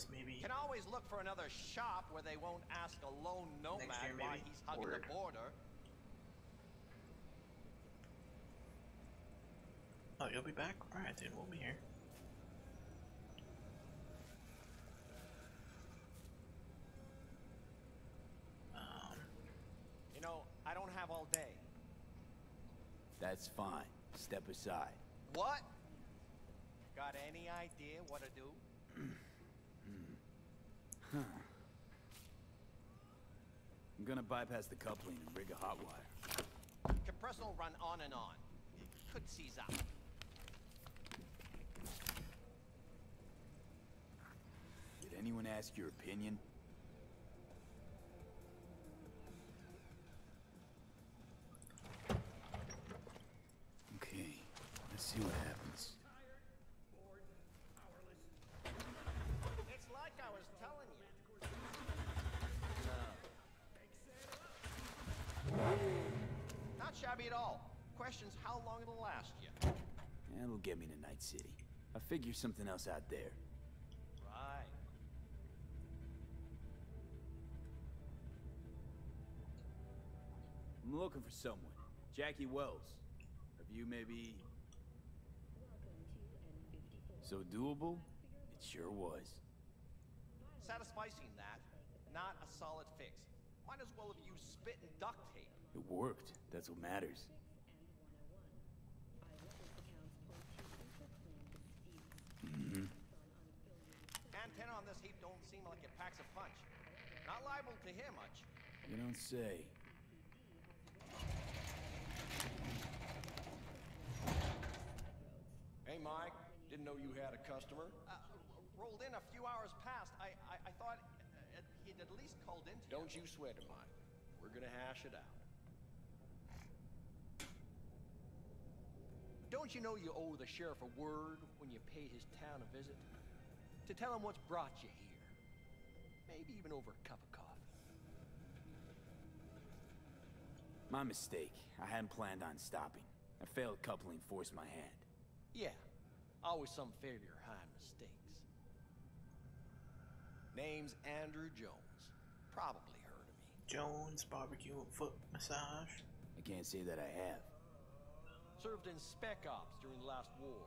this maybe Can always look for another shop where they won't ask a lone nomad year, why he's hugging Word. the border. Oh, you'll be back? Alright, then we'll be here. Um, You know, I don't have all day. That's fine. Step aside. What? Got any idea what to do? I'm gonna bypass the coupling and rig a hot wire. Compressor will run on and on. It could seize up. Did anyone ask your opinion? Get me to Night City. I figure something else out there. Right. I'm looking for someone. Jackie Wells. Have you maybe... So doable? It sure was. Satisficing that, not a solid fix. Might as well have used spit and duct tape. It worked. That's what matters. On this heap don't seem like it packs a punch. Not liable to hear much. You don't say. Hey, Mike. Didn't know you had a customer. Uh, rolled in a few hours past. I, I, I thought uh, he'd at least called in to you. Don't you sweat it, Mike. We're gonna hash it out. Don't you know you owe the sheriff a word when you pay his town a visit? To tell him what's brought you here. Maybe even over a cup of coffee. My mistake. I hadn't planned on stopping. A failed coupling forced my hand. Yeah, always some failure hide mistakes. Name's Andrew Jones. Probably heard of me. Jones barbecue and foot massage. I can't say that I have. Served in spec ops during the last war.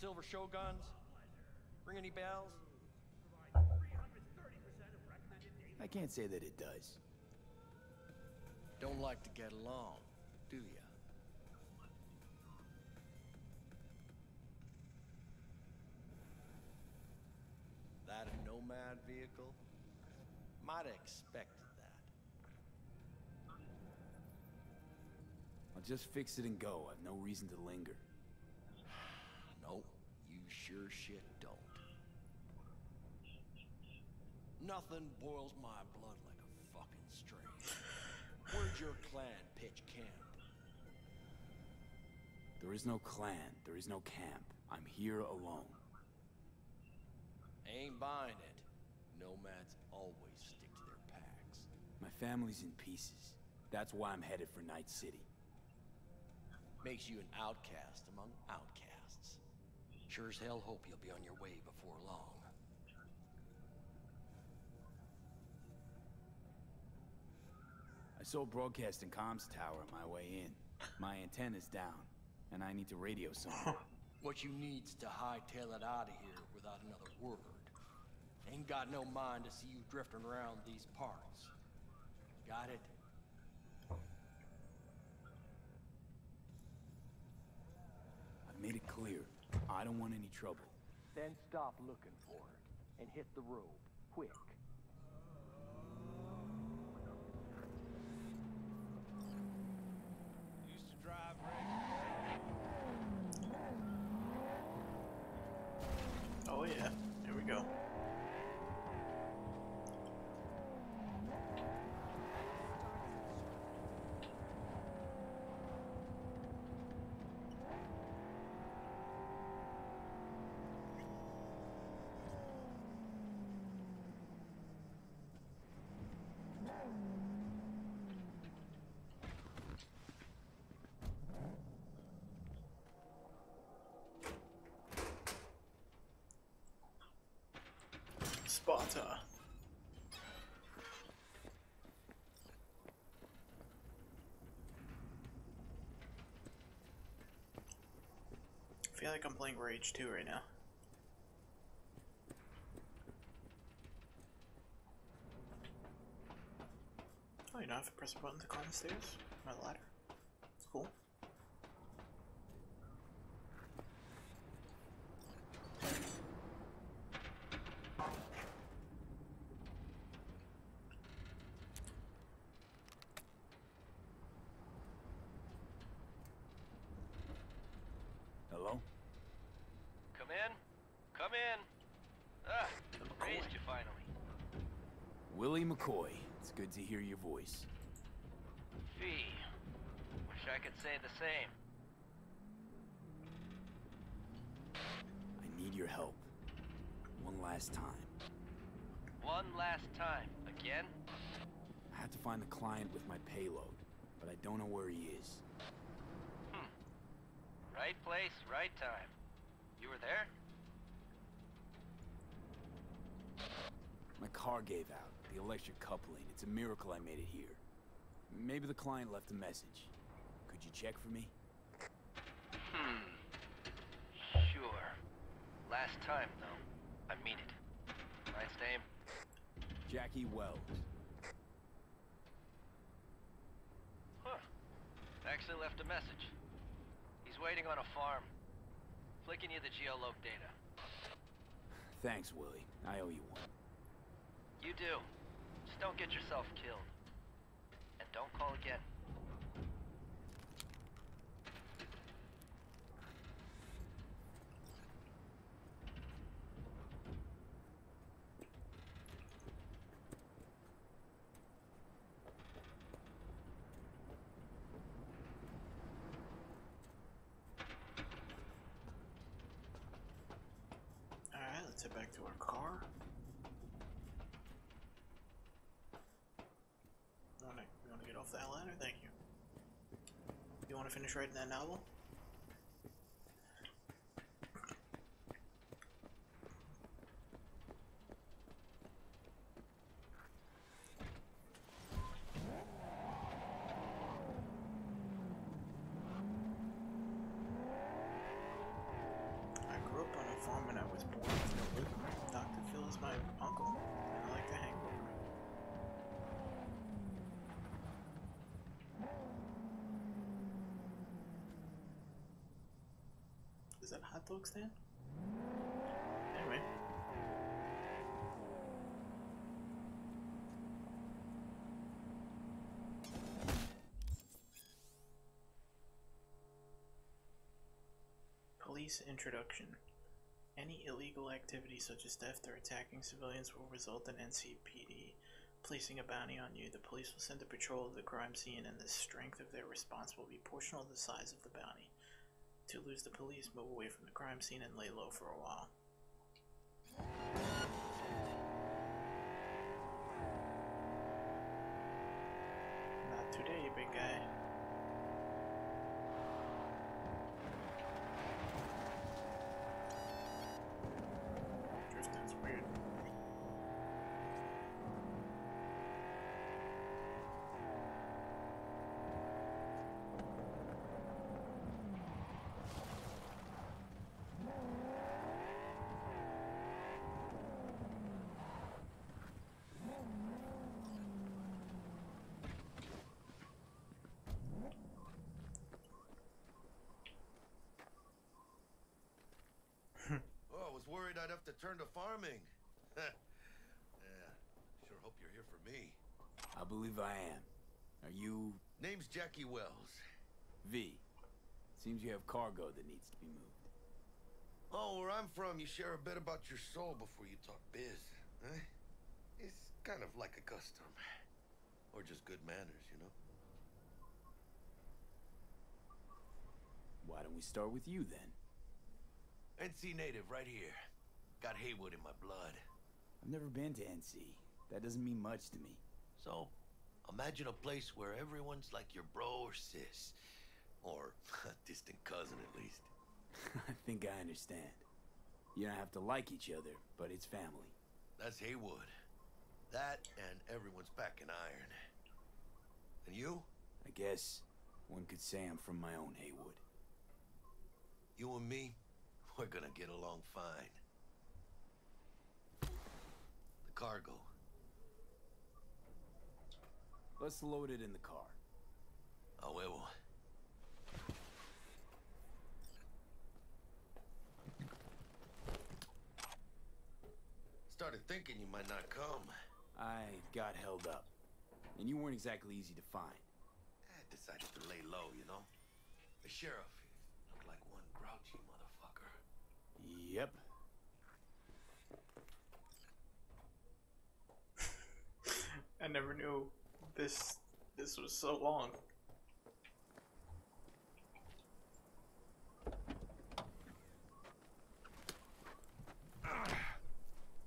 Silver Shoguns? Ring any bells? I can't say that it does. Don't like to get along, do ya? That a nomad vehicle? Might have expected that. I'll just fix it and go. I've no reason to linger. No, you sure shit don't. Nothing boils my blood like a fucking strain. Where'd your clan pitch camp? There is no clan. There is no camp. I'm here alone. Ain't buying it. Nomads always stick to their packs. My family's in pieces. That's why I'm headed for Night City. Makes you an outcast among outcasts. Sure as hell hope you'll be on your way before long. I saw a broadcasting comms tower on my way in. My antenna's down, and I need to radio someone. What you need's to hightail it out of here without another word. Ain't got no mind to see you drifting around these parts. Got it? I've made it clear. I don't want any trouble. Then stop looking for it and hit the road, quick. Used to Oh yeah, here we go. Sparta. I feel like I'm playing Rage 2 right now. Oh, you don't have to press a button to climb the stairs? My ladder. It's cool. Hello? Come in. Come in. Ah, raised you finally. Willie McCoy. It's good to hear your voice. V. Wish I could say the same. I need your help. One last time. One last time. Again? I have to find the client with my payload, but I don't know where he is. Hmm. Right place, right time. You were there? My car gave out. The electric coupling. It's a miracle I made it here. Maybe the client left a message. Could you check for me? Hmm. Sure. Last time, though. I mean it. Client's name? Jackie Wells. Huh. Actually left a message. He's waiting on a farm. Flicking you the geoloc data. Thanks, Willie. I owe you one. You do. Just don't get yourself killed. And don't call again. Alright, let's head back to our car. Wanna, you wanna get off that ladder? Thank you. You wanna finish writing that novel? I grew up on a farm and I was born with no living room. Dr. Phil is my uncle, and I like to hang with him. Is that a hot dog stand? Anyway. Police introduction. Any illegal activity such as theft or attacking civilians will result in NCPD placing a bounty on you. The police will send a patrol to the crime scene, and the strength of their response will be proportional to the size of the bounty. To lose the police, move away from the crime scene and lay low for a while. Not today, big guy. Drifting's weird. Oh, I was worried I'd have to turn to farming. yeah, sure hope you're here for me. I believe I am. Are you Name's Jackie Wells. V? Seems you have cargo that needs to be moved. Oh, where I'm from, you share a bit about your soul before you talk biz. Eh? It's kind of like a custom. Or just good manners, you know? Why don't we start with you then? NC native right here. Got Heywood in my blood. I've never been to NC. That doesn't mean much to me. So, imagine a place where everyone's like your bro or sis. Or a distant cousin, at least. I think I understand. You don't have to like each other, but it's family. That's Heywood. That and everyone's back in iron. And you? I guess one could say I'm from my own Heywood. You and me, we're gonna get along fine. The cargo. Let's load it in the car. A huevo. Started thinking you might not come. I got held up. And you weren't exactly easy to find. I decided to lay low, you know? The sheriff looked like one grouchy motherfucker. Yep. I never knew this this was so long.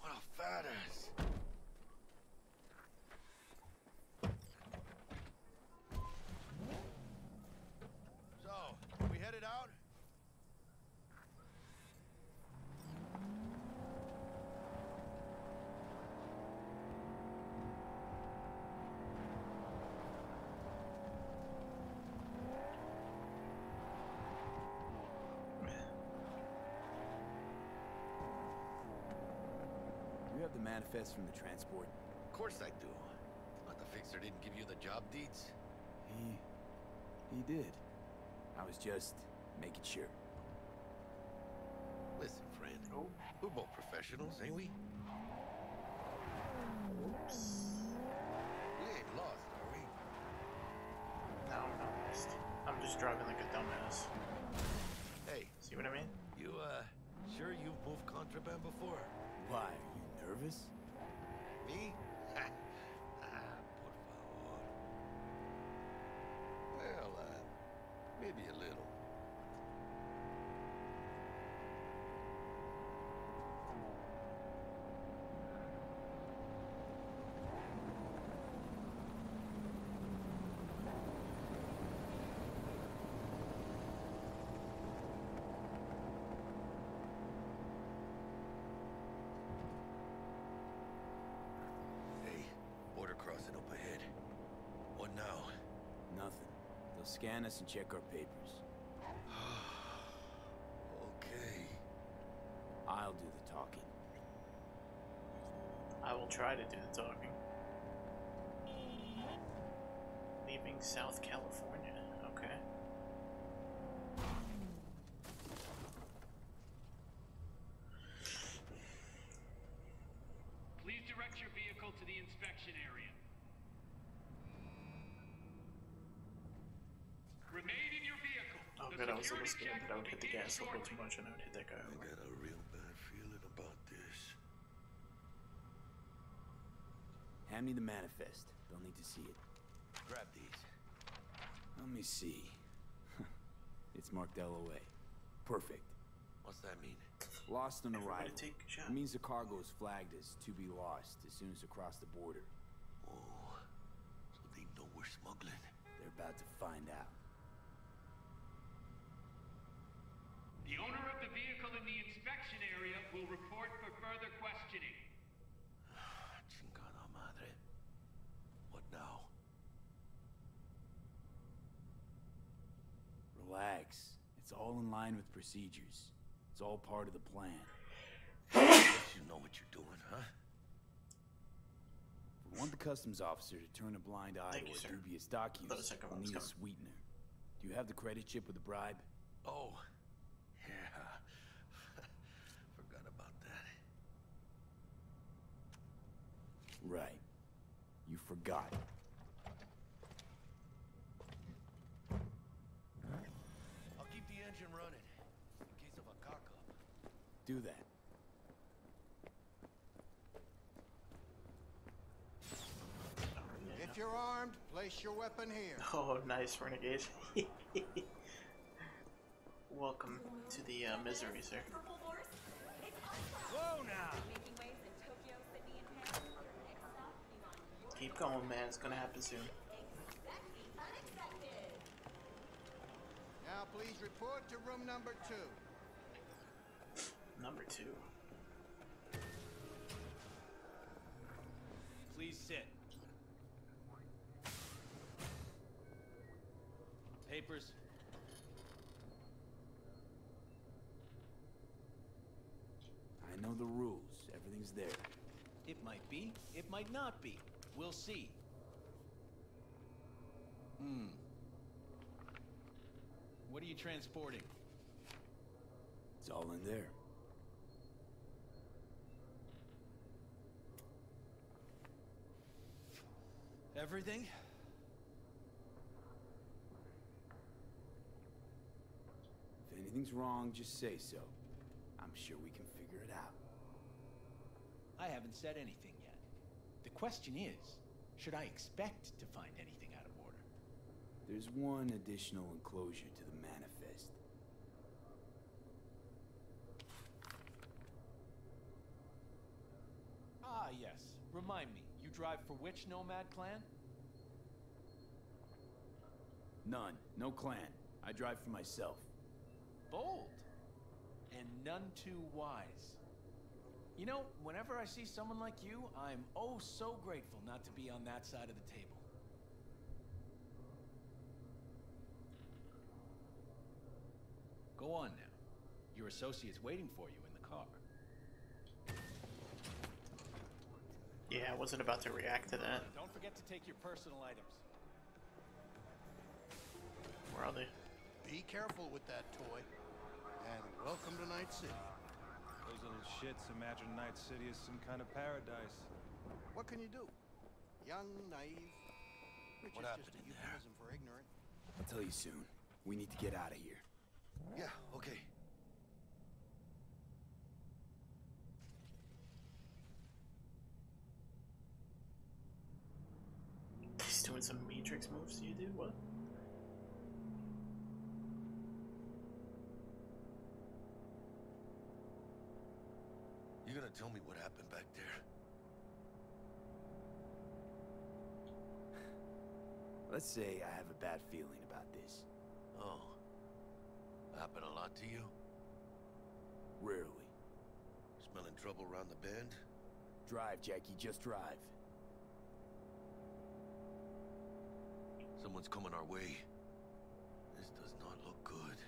What a fat ass. So, we headed out? You have the manifest from the transport? Of course I do. But the fixer didn't give you the job deeds? He... he did. I was just making sure. Listen, friend. Oh, We're both professionals, ain't we? oops. We ain't lost, are we? No, I'm not lost. I'm just driving like a dumbass. Hey, See what I mean? you, uh, sure you've moved contraband before? Why, are you nervous? Me? ah, por favor. Well, uh, maybe a little. Hey, border crossing up ahead. What now? Nothing. They'll scan us and check our papers. Okay. I'll do the talking. I will try to do the talking. Leaving South California. Okay. Please direct your vehicle to the inspection area. Remain in your vehicle. The good. I was a little scared that I would hit the gas a little too much and I would hit that guy I got a real bad feeling about this. Hand me the manifest. They'll need to see it. Grab these. Let me see. it's marked LOA. Perfect. What's that mean? Lost on Everybody arrival. take a shot. It means the cargo is flagged as to be lost as soon as across the border. Oh, so they know we're smuggling. They're about to find out. Report for further questioning. Chingada madre. What now? Relax. It's all in line with procedures. It's all part of the plan. You know what you're doing, huh? We want the customs officer to turn a blind eye Thank to you, our sir. dubious dock Thought a use. second We'll one was need a sweetener. Do you have the credit chip with the bribe? Oh, yeah. Forgot about that. Right. You forgot. I'll keep the engine running in case of a cock up. Do that. If you're armed, place your weapon here. Oh, nice, Renegade. Welcome to the uh, misery, sir. Whoa now! Keep going, man. It's gonna happen soon. Now please report to room number two. Number two. Please sit. Papers? I know the rules. Everything's there. It might be, it might not be. We'll see. Hmm. What are you transporting? It's all in there. Everything? If anything's wrong, just say so. I'm sure we can figure it out. I haven't said anything question is, should I expect to find anything out of order? There's one additional enclosure to the manifest. Ah, yes. Remind me, you drive for which Nomad clan? None. No clan. I drive for myself. Bold. And none too wise. You know, whenever I see someone like you, I'm oh so grateful not to be on that side of the table. Go on now. Your associate's waiting for you in the car. Yeah, I wasn't about to react to that. Don't forget to take your personal items. Where are they? Be careful with that toy. And welcome to Night City. Those little shits imagine Night City is some kind of paradise. What can you do? Young, naive, which What is happened just a in there? euphemism for ignorant. I'll tell you soon. We need to get out of here. Yeah, okay. He's doing some Matrix moves you do? What? You gonna tell me what happened back there? Let's say I have a bad feeling about this. Oh. Happened a lot to you? Rarely. Smelling trouble around the bend? Drive, Jackie, just drive. Someone's coming our way. This does not look good.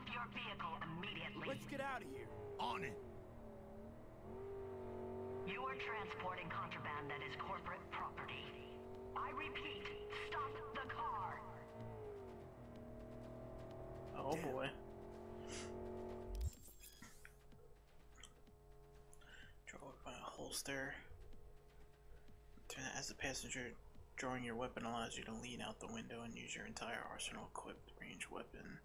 Stop your vehicle immediately. Let's get out of here. On it! You are transporting contraband that is corporate property. I repeat, stop the car. Oh boy. Draw a weapon, holster. Turn as the passenger, drawing your weapon allows you to lean out the window and use your entire arsenal equipped range weapon.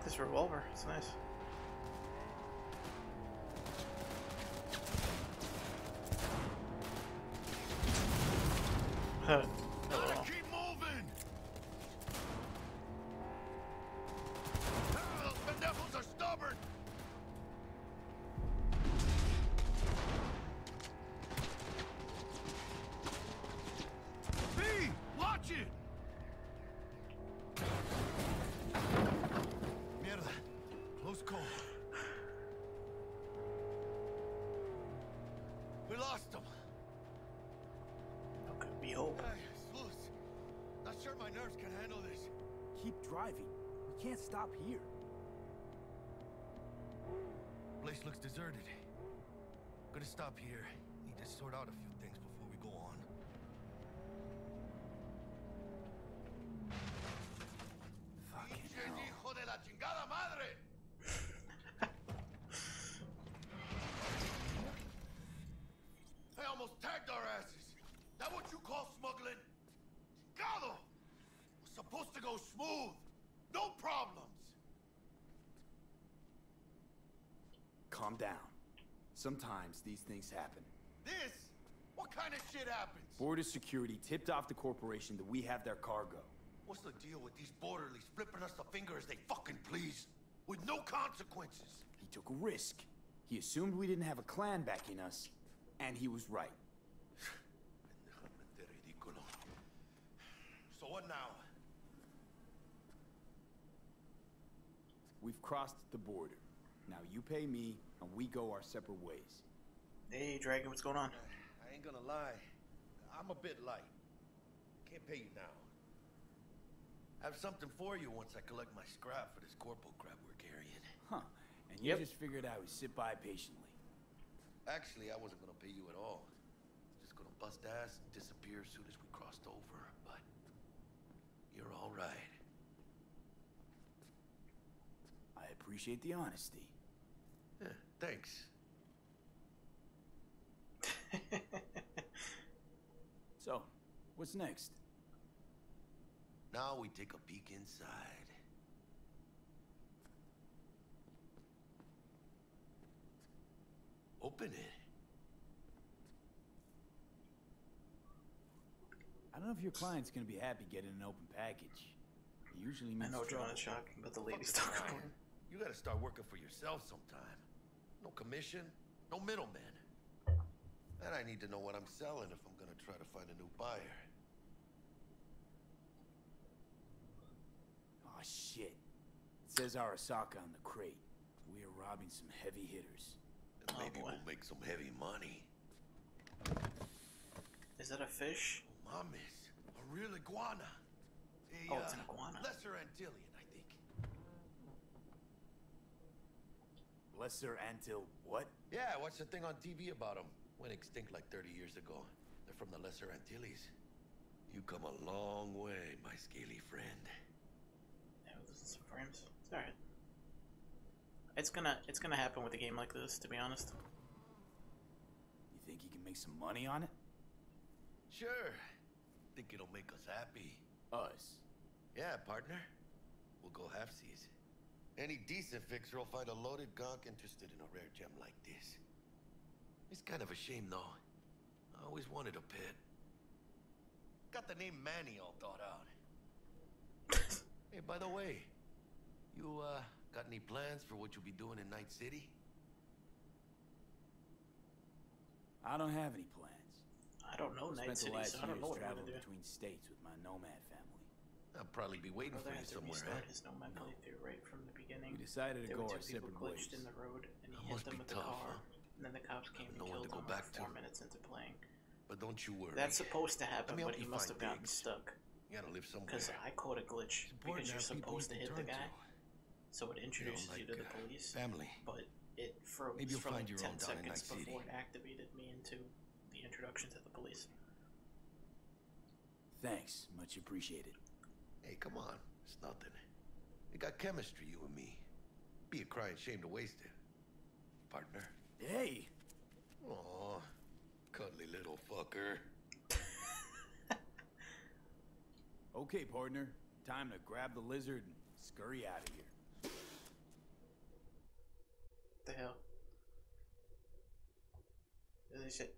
Like this revolver. It's nice. Lost them. Okay, we hope. Hey, Sleuth. Not sure my nerves can handle this. Keep driving. We can't stop here. Place looks deserted. Gonna stop here. Need to sort out a few things before we go on. that what you call smuggling? Gallo! Was supposed to go smooth. No problems. Calm down. Sometimes these things happen. This? What kind of shit happens? Border security tipped off the corporation that we have their cargo. What's the deal with these borderlies flipping us the finger as they fucking please? With no consequences. He took a risk. He assumed we didn't have a clan backing us, and he was right. So what now? We've crossed the border. Now you pay me, and we go our separate ways. Hey, Dragon, what's going on? I ain't gonna lie. I'm a bit light. Can't pay you now. I have something for you once I collect my scrap for this corporal crap we're carrying. Huh. And you just figured I would sit by patiently. Actually, I wasn't gonna pay you at all. Just gonna bust ass and disappear as soon as we crossed over, but you're all right. I appreciate the honesty. Yeah, thanks. So, what's next? Now we take a peek inside. Open it. I don't know if your client's gonna be happy getting an open package. It usually I means know trouble. John is shocking, but the lady's Fuck still it, You gotta start working for yourself sometime. No commission, no middleman. And I need to know what I'm selling if I'm gonna try to find a new buyer. Oh shit. It says Arasaka on the crate. We are robbing some heavy hitters. And Oh, maybe boy. we'll make some heavy money. Is that a fish? Mames, a real iguana. A, Oh, it's an uh, iguana. Lesser Antillean, I think. Lesser Antil what? Yeah, I watched the thing on TV about them. Went extinct like 30 years ago. They're from the Lesser Antilles. You come a long way, my scaly friend. Yeah, this is some frames. It's alright. It's gonna it's gonna happen with a game like this, to be honest. You think you can make some money on it? Sure. Think it'll make us happy. Us. Yeah, partner. We'll go halfsies. Any decent fixer will find a loaded gonk interested in a rare gem like this. It's kind of a shame, though. I always wanted a pet. Got the name Manny all thought out. hey, by the way, you, uh, got any plans for what you'll be doing in Night City? I don't have any plans. I don't know Spent Night City, so I don't years know what I'm traveling gonna do. between states with my nomad family. I'll probably be waiting Brother for you somewhere, restart huh? his Nomad playthrough right from the beginning. We decided to There go were our two people separate glitched ways. in the road, and he That hit them be with the car. huh? And then the cops came and no one killed to go him back like four to. minutes into playing. But don't you worry. That's supposed to Let happen, me but help he you must find have gotten gigs. stuck. You gotta live somewhere. Because I caught a glitch because you're you supposed to hit the guy. to. So it introduces you, like, to the uh, police. family. But it froze Maybe you'll for find like your 10 own down in seconds City. before it activated me into the introduction to the police. Thanks, much appreciated. Hey, come on. It's nothing. We got chemistry, you and me. Be a crying shame to waste it. Partner. Hey! Aw, cuddly little fucker. Okay, partner. Time to grab the lizard and scurry out of here. the hell? They said,